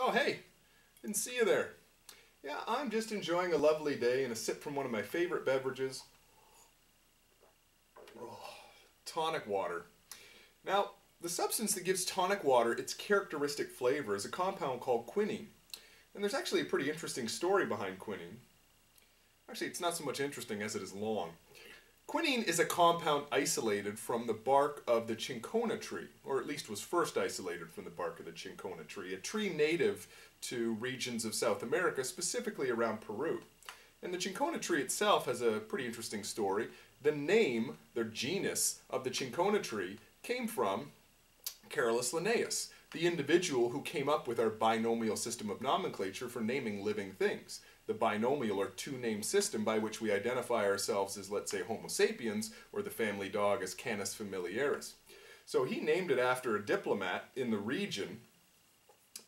Oh, hey, didn't see you there. Yeah, I'm just enjoying a lovely day and a sip from one of my favorite beverages. Oh, tonic water. Now, the substance that gives tonic water its characteristic flavor is a compound called quinine. And there's actually a pretty interesting story behind quinine. Actually, it's not so much interesting as it is long. Quinine is a compound isolated from the bark of the cinchona tree, or at least was first isolated from the bark of the cinchona tree, a tree native to regions of South America, specifically around Peru. And the cinchona tree itself has a pretty interesting story. The name, the genus, of the cinchona tree came from Carolus Linnaeus, the individual who came up with our binomial system of nomenclature for naming living things. The binomial or two-name system by which we identify ourselves as, let's say, Homo sapiens, or the family dog as Canis familiaris. So he named it after a diplomat in the region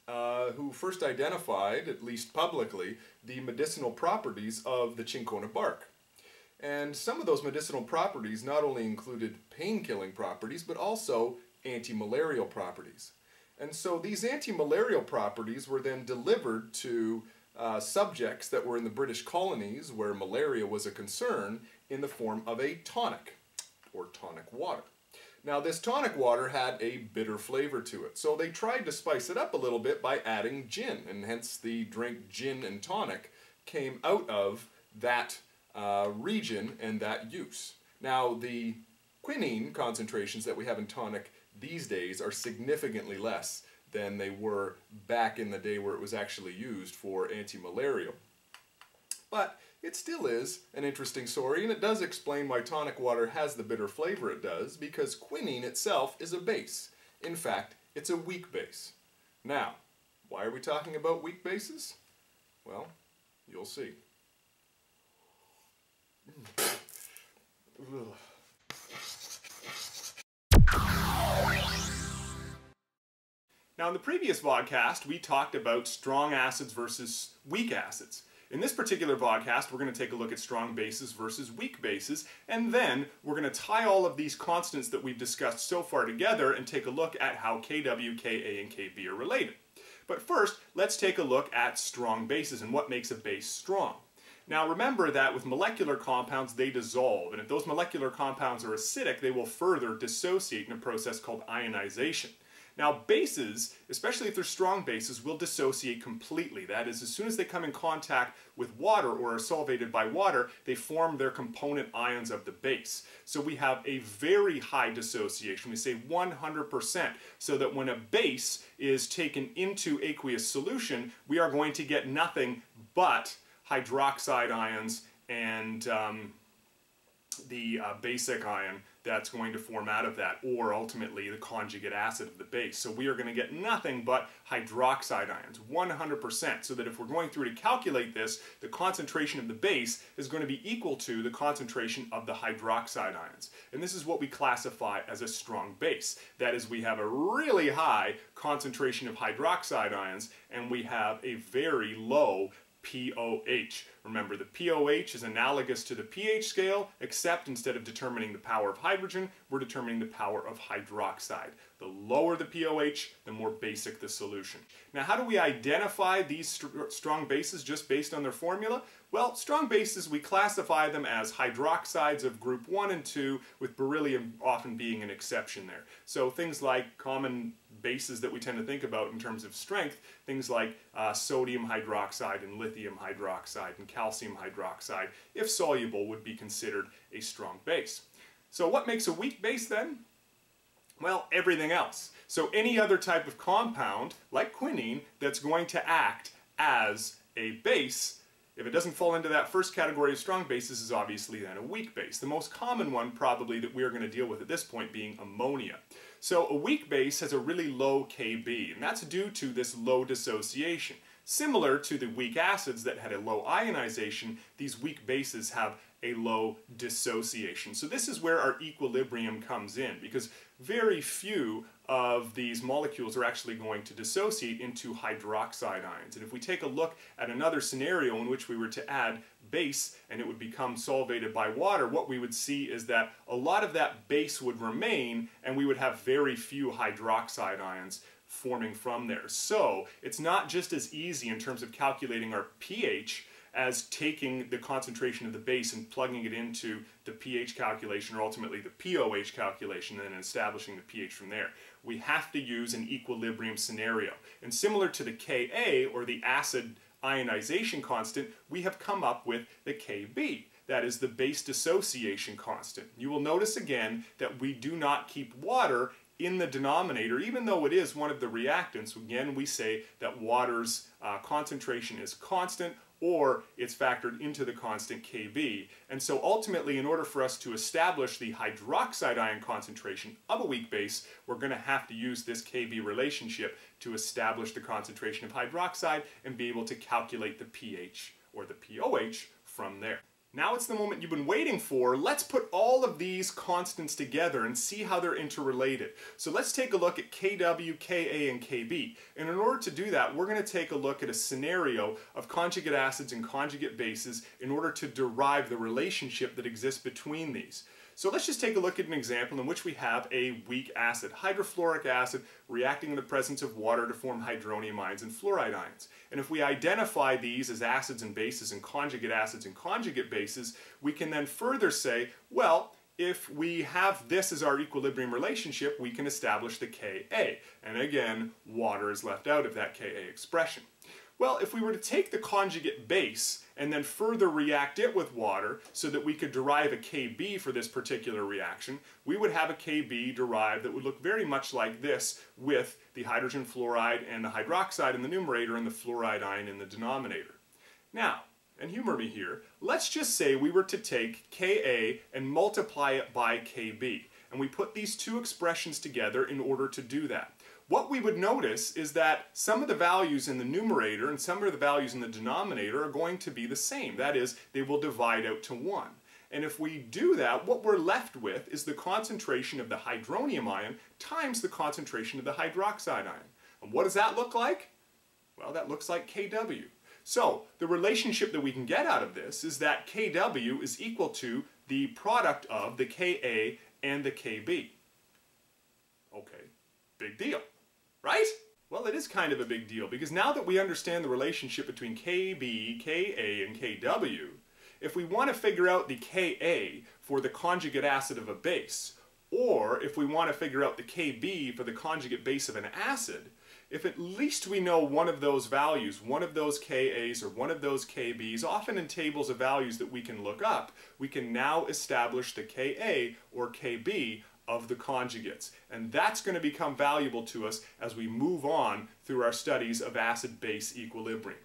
uh, who first identified, at least publicly, the medicinal properties of the cinchona bark. And some of those medicinal properties not only included pain-killing properties, but also anti-malarial properties. And so these anti-malarial properties were then delivered to uh, subjects that were in the British colonies where malaria was a concern in the form of a tonic, or tonic water. Now this tonic water had a bitter flavor to it, so they tried to spice it up a little bit by adding gin, and hence the drink gin and tonic came out of that uh, region and that use. Now the quinine concentrations that we have in tonic these days are significantly less than they were back in the day where it was actually used for anti-malarial. But it still is an interesting story, and it does explain why tonic water has the bitter flavor it does, because quinine itself is a base. In fact, it's a weak base. Now, why are we talking about weak bases? Well, you'll see. Now in the previous vodcast, we talked about strong acids versus weak acids. In this particular vodcast, we're going to take a look at strong bases versus weak bases, and then we're going to tie all of these constants that we've discussed so far together and take a look at how Kw, Ka, and Kb are related. But first, let's take a look at strong bases and what makes a base strong. Now remember that with molecular compounds, they dissolve, and if those molecular compounds are acidic, they will further dissociate in a process called ionization. Now bases, especially if they're strong bases, will dissociate completely. That is, as soon as they come in contact with water or are solvated by water, they form their component ions of the base. So we have a very high dissociation. We say 100%, so that when a base is taken into aqueous solution, we are going to get nothing but hydroxide ions and um, the uh, basic ion that's going to form out of that, or ultimately the conjugate acid of the base. So we are going to get nothing but hydroxide ions, 100%, so that if we're going through to calculate this, the concentration of the base is going to be equal to the concentration of the hydroxide ions. And this is what we classify as a strong base. That is, we have a really high concentration of hydroxide ions, and we have a very low pOH. Remember, the pOH is analogous to the pH scale, except instead of determining the power of hydrogen, we're determining the power of hydroxide. The lower the pOH, the more basic the solution. Now, how do we identify these st strong bases just based on their formula? Well, strong bases, we classify them as hydroxides of group 1 and 2, with beryllium often being an exception there. So things like common bases that we tend to think about in terms of strength, things like uh, sodium hydroxide and lithium hydroxide and calcium hydroxide, if soluble, would be considered a strong base. So what makes a weak base then? Well, everything else. So any other type of compound, like quinine, that's going to act as a base if it doesn't fall into that first category of strong bases is obviously then a weak base. The most common one probably that we're going to deal with at this point being ammonia. So a weak base has a really low Kb, and that's due to this low dissociation. Similar to the weak acids that had a low ionization, these weak bases have a low dissociation. So this is where our equilibrium comes in, because very few of these molecules are actually going to dissociate into hydroxide ions. And if we take a look at another scenario in which we were to add base and it would become solvated by water, what we would see is that a lot of that base would remain and we would have very few hydroxide ions forming from there. So it's not just as easy in terms of calculating our pH as taking the concentration of the base and plugging it into the pH calculation or ultimately the pOH calculation and then establishing the pH from there. We have to use an equilibrium scenario. And similar to the Ka or the acid ionization constant, we have come up with the Kb. That is the base dissociation constant. You will notice again that we do not keep water in the denominator, even though it is one of the reactants. Again, we say that water's uh, concentration is constant or it's factored into the constant Kb. And so ultimately, in order for us to establish the hydroxide ion concentration of a weak base, we're going to have to use this Kb relationship to establish the concentration of hydroxide and be able to calculate the pH or the pOH from there. Now it's the moment you've been waiting for. Let's put all of these constants together and see how they're interrelated. So let's take a look at Kw, Ka, and Kb. And in order to do that, we're going to take a look at a scenario of conjugate acids and conjugate bases in order to derive the relationship that exists between these. So let's just take a look at an example in which we have a weak acid, hydrofluoric acid, reacting in the presence of water to form hydronium ions and fluoride ions. And if we identify these as acids and bases and conjugate acids and conjugate bases, we can then further say, well, if we have this as our equilibrium relationship, we can establish the Ka. And again, water is left out of that Ka expression. Well, if we were to take the conjugate base and then further react it with water so that we could derive a Kb for this particular reaction, we would have a Kb derived that would look very much like this with the hydrogen fluoride and the hydroxide in the numerator and the fluoride ion in the denominator. Now, and humor me here, let's just say we were to take Ka and multiply it by Kb. And we put these two expressions together in order to do that what we would notice is that some of the values in the numerator and some of the values in the denominator are going to be the same. That is, they will divide out to 1. And if we do that, what we're left with is the concentration of the hydronium ion times the concentration of the hydroxide ion. And what does that look like? Well, that looks like Kw. So, the relationship that we can get out of this is that Kw is equal to the product of the Ka and the Kb. Okay, big deal right? Well, it is kind of a big deal because now that we understand the relationship between Kb, Ka, and Kw, if we want to figure out the Ka for the conjugate acid of a base, or if we want to figure out the Kb for the conjugate base of an acid, if at least we know one of those values, one of those Kas or one of those Kbs, often in tables of values that we can look up, we can now establish the Ka or Kb of the conjugates. And that's going to become valuable to us as we move on through our studies of acid-base equilibrium.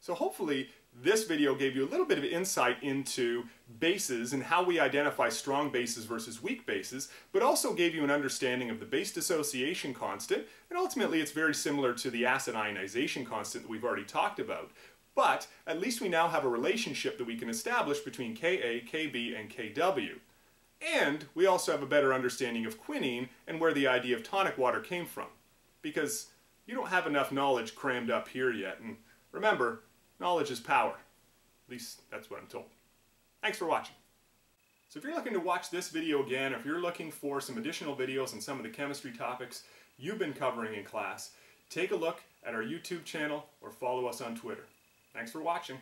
So hopefully this video gave you a little bit of insight into bases and how we identify strong bases versus weak bases, but also gave you an understanding of the base dissociation constant, and ultimately it's very similar to the acid ionization constant that we've already talked about. But at least we now have a relationship that we can establish between Ka, Kb, and Kw. And we also have a better understanding of quinine and where the idea of tonic water came from. Because you don't have enough knowledge crammed up here yet. And remember, knowledge is power. At least that's what I'm told. Thanks for watching. So if you're looking to watch this video again, or if you're looking for some additional videos on some of the chemistry topics you've been covering in class, take a look at our YouTube channel or follow us on Twitter. Thanks for watching.